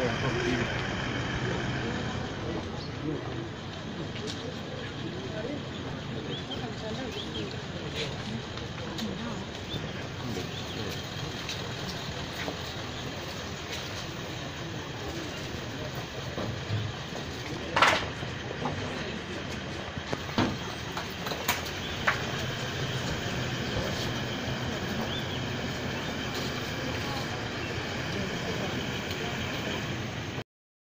É, é Thank you.